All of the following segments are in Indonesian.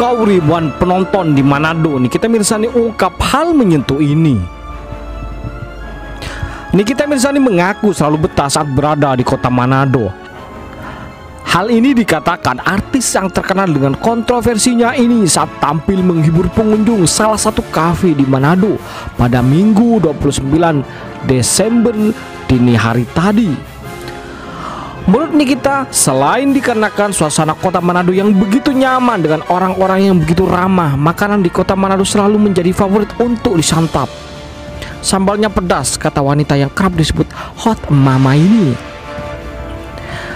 kau ribuan penonton di Manado Nikita Mirzani ungkap hal menyentuh ini. Nikita Mirzani mengaku selalu betah saat berada di kota Manado. Hal ini dikatakan artis yang terkenal dengan kontroversinya ini saat tampil menghibur pengunjung salah satu kafe di Manado pada Minggu 29 Desember dini hari tadi. Menurut Nikita, selain dikarenakan suasana kota Manado yang begitu nyaman dengan orang-orang yang begitu ramah, makanan di kota Manado selalu menjadi favorit untuk disantap. Sambalnya pedas, kata wanita yang kerap disebut hot mama ini.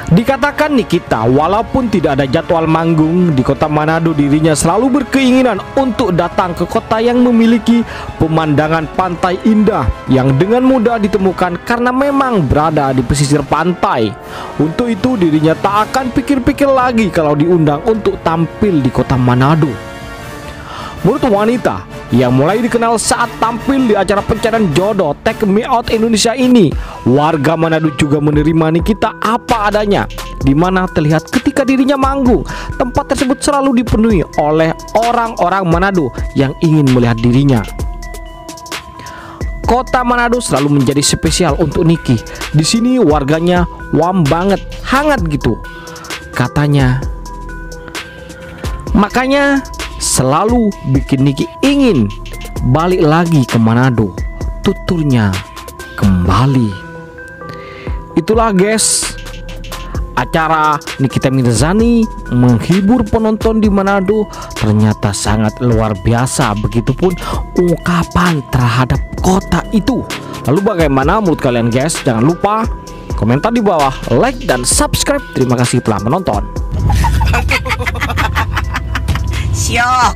Dikatakan Nikita, walaupun tidak ada jadwal manggung di kota Manado, dirinya selalu berkeinginan untuk datang ke kota yang memiliki pemandangan pantai indah yang dengan mudah ditemukan karena memang berada di pesisir pantai. Untuk itu, dirinya tak akan pikir-pikir lagi kalau diundang untuk tampil di kota Manado. Menurut wanita, yang mulai dikenal saat tampil di acara pencarian jodoh Take Me Out Indonesia ini. Warga Manado juga menerima Nikita apa adanya di mana terlihat ketika dirinya manggung, tempat tersebut selalu dipenuhi oleh orang-orang Manado yang ingin melihat dirinya. Kota Manado selalu menjadi spesial untuk Niki. Di sini warganya warm banget, hangat gitu. Katanya. Makanya selalu bikin Niki ingin balik lagi ke Manado. Tuturnya kembali. Itulah guys acara Nikita Mirzani menghibur penonton di Manado ternyata sangat luar biasa. Begitupun ungkapan terhadap kota itu. Lalu bagaimana menurut kalian guys? Jangan lupa komentar di bawah, like dan subscribe. Terima kasih telah menonton. 笑